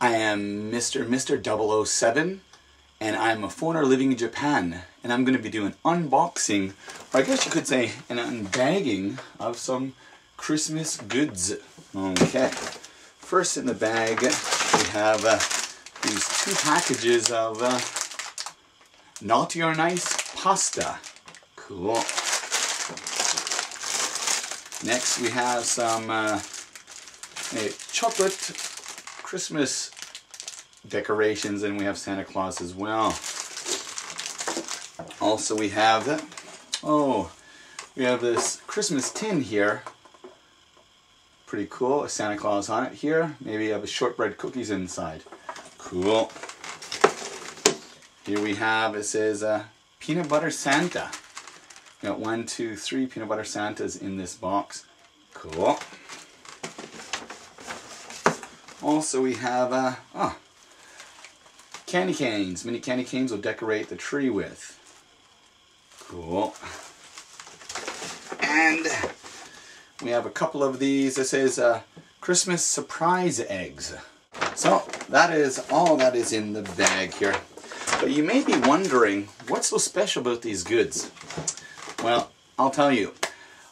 I am Mr. Mr. 007 and I'm a foreigner living in Japan and I'm going to be doing unboxing, or I guess you could say an unbagging of some Christmas goods. Okay, first in the bag we have uh, these two packages of uh, Naughty or Nice pasta. Cool. Next we have some uh, chocolate Christmas decorations and we have Santa Claus as well. Also we have, that. oh, we have this Christmas tin here. Pretty cool, a Santa Claus on it here. Maybe you have a shortbread cookies inside. Cool. Here we have, it says uh, Peanut Butter Santa. We got one, two, three peanut butter Santas in this box. Cool. Also we have, uh, oh, candy canes. Mini candy canes will decorate the tree with. Cool. And we have a couple of these. This is uh, Christmas surprise eggs. So that is all that is in the bag here. But you may be wondering, what's so special about these goods? Well, I'll tell you.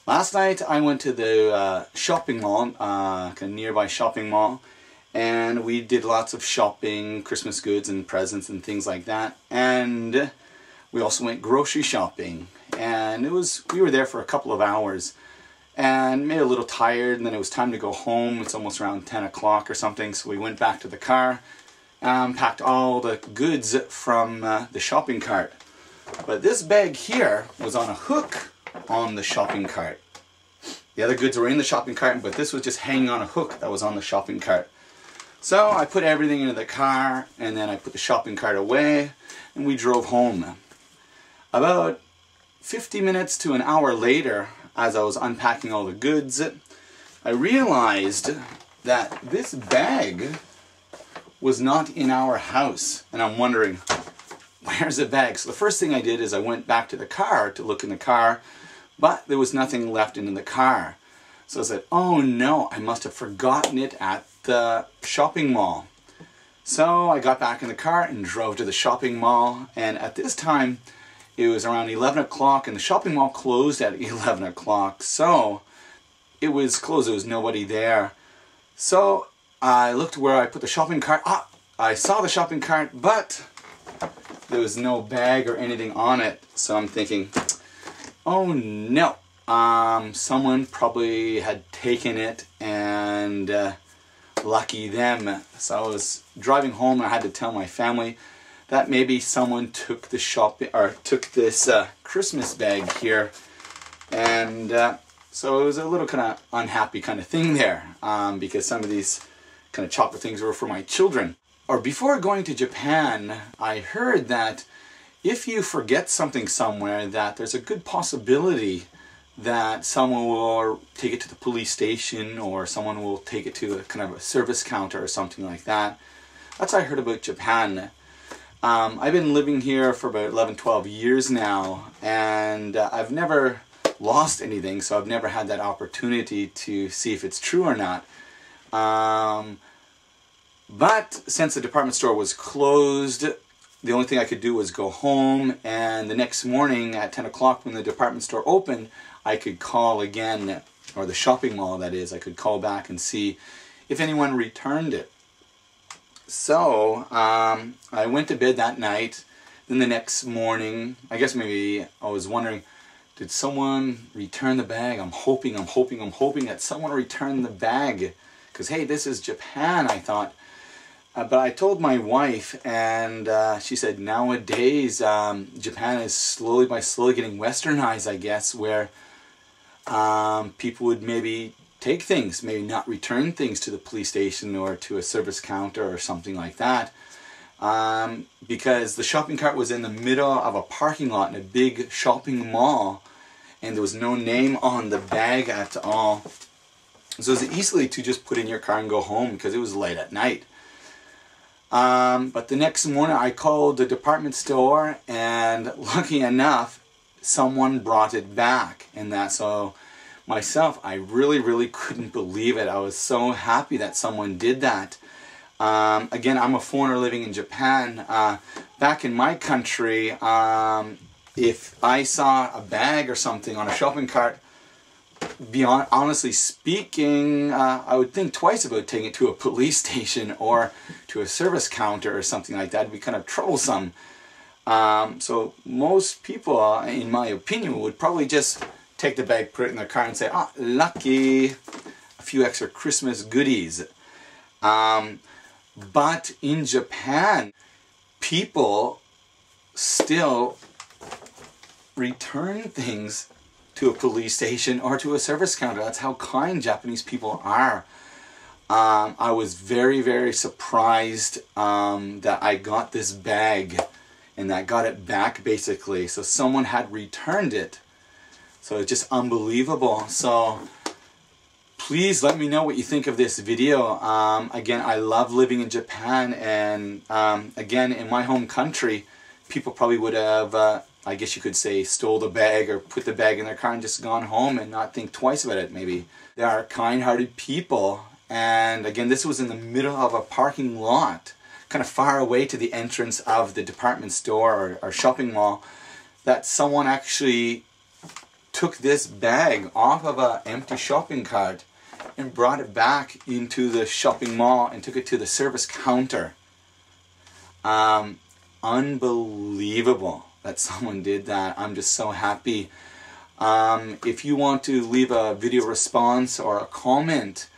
Last night I went to the uh, shopping mall, uh, a nearby shopping mall, and we did lots of shopping, Christmas goods and presents and things like that. And we also went grocery shopping, and it was we were there for a couple of hours, and made a little tired. And then it was time to go home. It's almost around 10 o'clock or something, so we went back to the car, um, packed all the goods from uh, the shopping cart. But this bag here was on a hook on the shopping cart. The other goods were in the shopping cart, but this was just hanging on a hook that was on the shopping cart. So I put everything into the car and then I put the shopping cart away and we drove home. About 50 minutes to an hour later, as I was unpacking all the goods, I realized that this bag was not in our house. And I'm wondering, where's the bag? So the first thing I did is I went back to the car to look in the car, but there was nothing left in the car. So I said, oh no, I must have forgotten it at the shopping mall. So I got back in the car and drove to the shopping mall. And at this time, it was around 11 o'clock and the shopping mall closed at 11 o'clock. So it was closed, there was nobody there. So I looked where I put the shopping cart. Ah, I saw the shopping cart, but there was no bag or anything on it. So I'm thinking, oh no, um, someone probably had taken it and uh, lucky them. So I was driving home and I had to tell my family that maybe someone took the shop or took this uh, Christmas bag here and uh, so it was a little kind of unhappy kind of thing there um, because some of these kind of chocolate things were for my children. Or before going to Japan, I heard that if you forget something somewhere that there's a good possibility that someone will take it to the police station or someone will take it to a kind of a service counter or something like that. That's what I heard about Japan. Um, I've been living here for about 11, 12 years now and uh, I've never lost anything so I've never had that opportunity to see if it's true or not. Um, but since the department store was closed, the only thing I could do was go home and the next morning at 10 o'clock when the department store opened, I could call again, or the shopping mall that is, I could call back and see if anyone returned it. So um, I went to bed that night. Then the next morning, I guess maybe I was wondering, did someone return the bag? I'm hoping, I'm hoping, I'm hoping that someone returned the bag. Because hey, this is Japan, I thought. Uh, but I told my wife, and uh, she said nowadays um, Japan is slowly by slowly getting westernized, I guess, where um, people would maybe take things, maybe not return things to the police station or to a service counter or something like that. Um, because the shopping cart was in the middle of a parking lot in a big shopping mall and there was no name on the bag at all. So it was easily to just put in your car and go home because it was late at night. Um, but the next morning I called the department store and lucky enough someone brought it back and that so myself I really really couldn't believe it I was so happy that someone did that Um, again, I'm a foreigner living in Japan. Uh, back in my country, um, if I saw a bag or something on a shopping cart, beyond honestly speaking, uh, I would think twice about taking it to a police station or to a service counter or something like that. It'd be kind of troublesome. Um, so most people, uh, in my opinion, would probably just take the bag, put it in their car and say, ah, lucky, a few extra Christmas goodies. Um, but in Japan, people still return things to a police station or to a service counter. That's how kind Japanese people are. Um, I was very, very surprised um, that I got this bag and that got it back basically. So someone had returned it. So it's just unbelievable. So please let me know what you think of this video. Um, again, I love living in Japan and um, again, in my home country, people probably would have uh, I guess you could say, stole the bag or put the bag in their car and just gone home and not think twice about it, maybe. There are kind-hearted people. And again, this was in the middle of a parking lot, kind of far away to the entrance of the department store or, or shopping mall, that someone actually took this bag off of an empty shopping cart and brought it back into the shopping mall and took it to the service counter. Um, unbelievable that someone did that. I'm just so happy. Um, if you want to leave a video response or a comment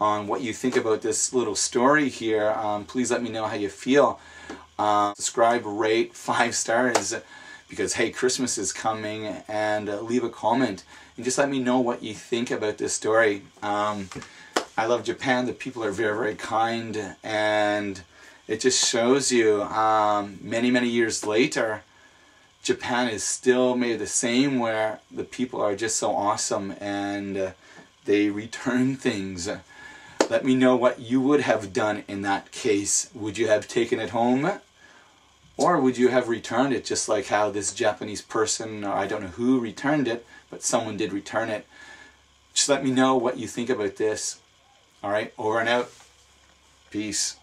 on what you think about this little story here, um, please let me know how you feel. Uh, subscribe, rate, five stars because hey, Christmas is coming and uh, leave a comment and just let me know what you think about this story. Um, I love Japan. The people are very, very kind and it just shows you um, many, many years later Japan is still made the same where the people are just so awesome and uh, they return things. Let me know what you would have done in that case. Would you have taken it home? Or would you have returned it just like how this Japanese person, or I don't know who returned it, but someone did return it. Just let me know what you think about this. Alright, over and out. Peace.